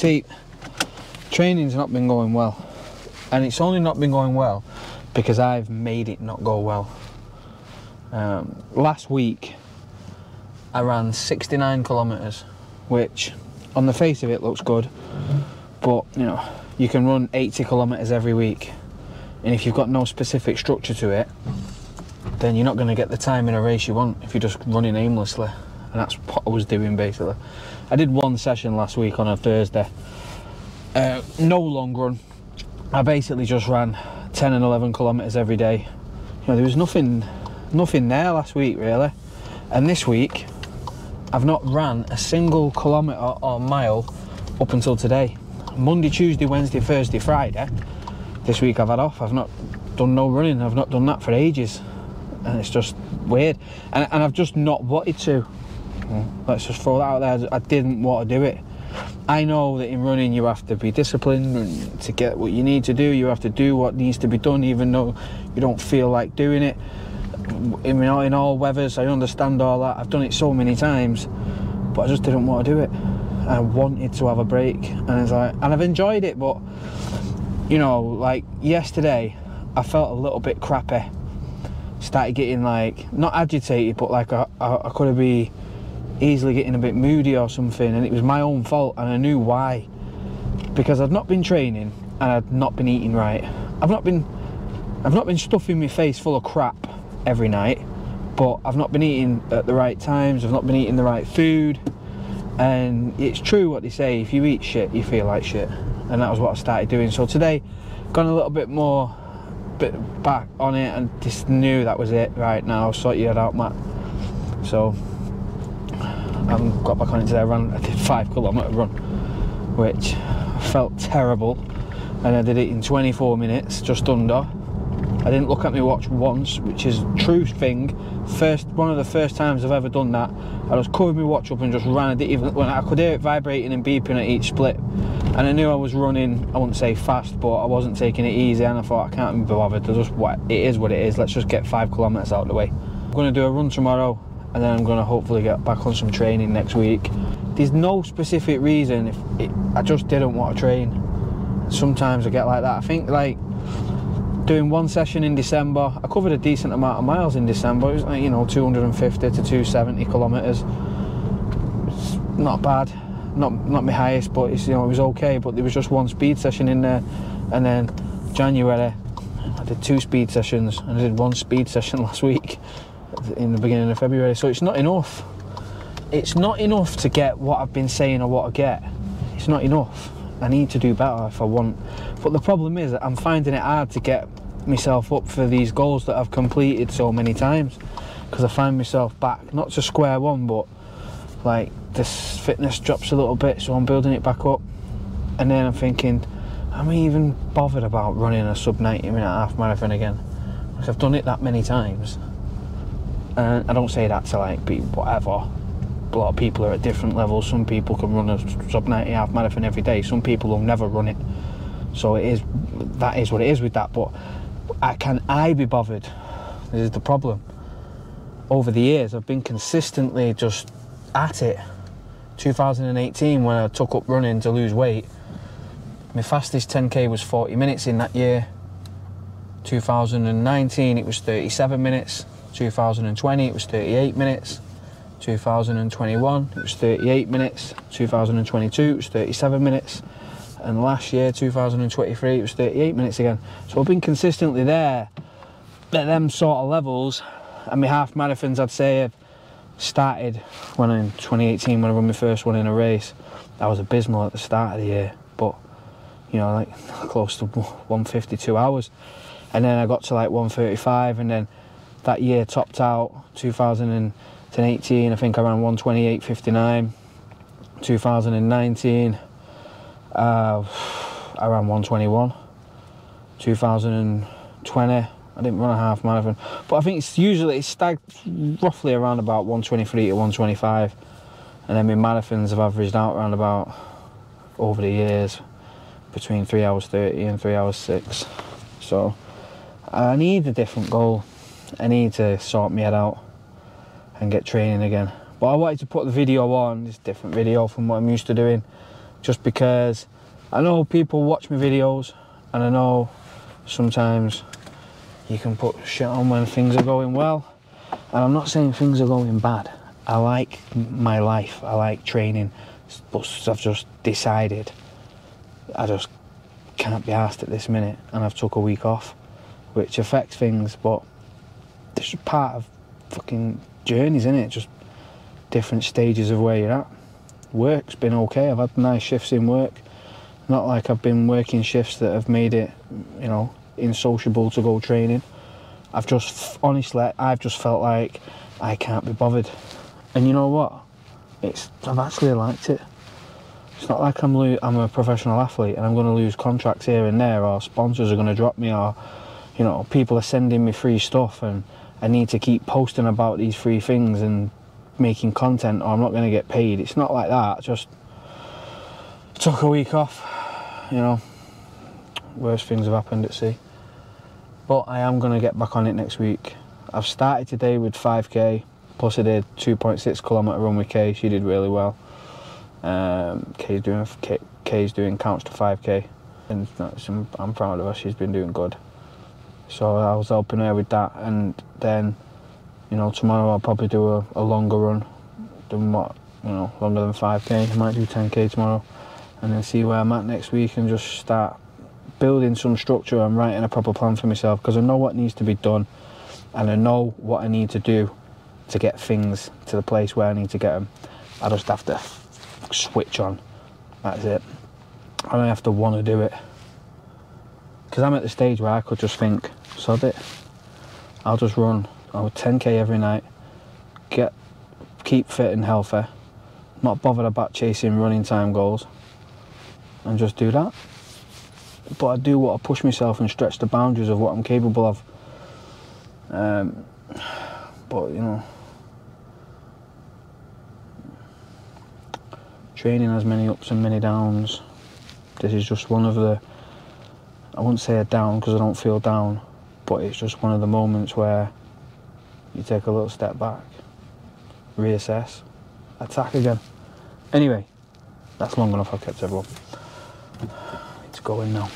See, training's not been going well. And it's only not been going well because I've made it not go well. Um, last week, I ran 69 kilometres, which on the face of it looks good, but you know, you can run 80 kilometres every week, and if you've got no specific structure to it, then you're not going to get the time in a race you want if you're just running aimlessly, and that's what I was doing basically. I did one session last week on a Thursday, uh, no long run. I basically just ran 10 and 11 kilometres every day. You know, there was nothing, nothing there last week really, and this week I've not ran a single kilometre or mile up until today. Monday, Tuesday, Wednesday, Thursday, Friday. This week I've had off. I've not done no running. I've not done that for ages. And it's just weird. And, and I've just not wanted to. Mm. Let's just throw that out there. I didn't want to do it. I know that in running you have to be disciplined to get what you need to do. You have to do what needs to be done, even though you don't feel like doing it in, in all weathers. I understand all that. I've done it so many times, but I just didn't want to do it. I wanted to have a break, and it's like, and I've enjoyed it, but you know, like yesterday, I felt a little bit crappy. Started getting like not agitated, but like I, I, I could have been easily getting a bit moody or something, and it was my own fault, and I knew why. Because I'd not been training and I'd not been eating right. I've not been, I've not been stuffing my face full of crap every night, but I've not been eating at the right times, I've not been eating the right food. And it's true what they say, if you eat shit, you feel like shit. And that was what I started doing. So today, gone a little bit more bit back on it and just knew that was it right now, sort head out, Matt. So I got back on it today, I ran, I did five kilometre run, which felt terrible. And I did it in 24 minutes, just under. I didn't look at my watch once, which is true thing. First, one of the first times I've ever done that. I just covered my watch up and just ran. I didn't even when I could hear it vibrating and beeping at each split, and I knew I was running. I wouldn't say fast, but I wasn't taking it easy. And I thought I can't be bothered. Just what it is, what it is. Let's just get five kilometers out of the way. I'm going to do a run tomorrow, and then I'm going to hopefully get back on some training next week. There's no specific reason. If it, I just didn't want to train. Sometimes I get like that. I think like doing one session in December. I covered a decent amount of miles in December. It was like, you know, 250 to 270 kilometres. It's not bad. Not not my highest, but it's you know it was okay. But there was just one speed session in there, and then January I did two speed sessions, and I did one speed session last week in the beginning of February. So it's not enough. It's not enough to get what I've been saying or what I get. It's not enough. I need to do better if I want. But the problem is I'm finding it hard to get myself up for these goals that I've completed so many times because I find myself back not to square one but like this fitness drops a little bit so I'm building it back up and then I'm thinking am I even bothered about running a sub 90 minute half marathon again because I've done it that many times and I don't say that to like be whatever a lot of people are at different levels some people can run a sub 90 half marathon every day some people will never run it so it is that is what it is with that but I, can I be bothered? This is the problem. Over the years, I've been consistently just at it. 2018, when I took up running to lose weight, my fastest 10k was 40 minutes in that year. 2019, it was 37 minutes. 2020, it was 38 minutes. 2021, it was 38 minutes. 2022, it was 37 minutes. And last year 2023 it was 38 minutes again. So I've been consistently there at them sort of levels. And my half marathons I'd say have started when in 2018 when I ran my first one in a race. I was abysmal at the start of the year but you know like close to 152 hours. And then I got to like 135 and then that year topped out 2018 I think I ran 128.59 2019 uh, around 121. 2020, I didn't run a half marathon, but I think it's usually it's stacked roughly around about 123 to 125, and then my marathons have averaged out around about over the years between three hours 30 and three hours six. So I need a different goal. I need to sort my head out and get training again. But I wanted to put the video on, this different video from what I'm used to doing just because I know people watch my videos and I know sometimes you can put shit on when things are going well. And I'm not saying things are going bad. I like my life, I like training, but I've just decided I just can't be asked at this minute and I've took a week off, which affects things, but it's just part of fucking journeys, isn't it? Just different stages of where you're at. Work's been okay, I've had nice shifts in work. Not like I've been working shifts that have made it, you know, insociable to go training. I've just, honestly, I've just felt like I can't be bothered. And you know what? It's, I've actually liked it. It's not like I'm, I'm a professional athlete and I'm going to lose contracts here and there, or sponsors are going to drop me, or, you know, people are sending me free stuff and I need to keep posting about these free things and making content, or I'm not going to get paid. It's not like that. Just took a week off, you know. Worst things have happened at sea but I am going to get back on it next week. I've started today with 5k, plus I did 2.6 kilometre run with Kay. She did really well. Um, Kay's doing Kay, Kay's doing Couch to 5k, and I'm proud of her. She's been doing good. So I was helping her with that, and then, you know, tomorrow I'll probably do a, a longer run than what you know, longer than 5k. I might do 10k tomorrow, and then see where I'm at next week, and just start building some structure and writing a proper plan for myself because I know what needs to be done and I know what I need to do to get things to the place where I need to get them. I just have to switch on. That's it. I have to want to do it. Because I'm at the stage where I could just think, sod it. I'll just run. I'll 10k every night. Get, keep fit and healthy. Not bothered about chasing running time goals. And just do that but I do want to push myself and stretch the boundaries of what I'm capable of. Um, but you know, training has many ups and many downs. This is just one of the. I wouldn't say a down because I don't feel down, but it's just one of the moments where you take a little step back, reassess, attack again. Anyway, that's long enough. I've kept everyone. It's going now.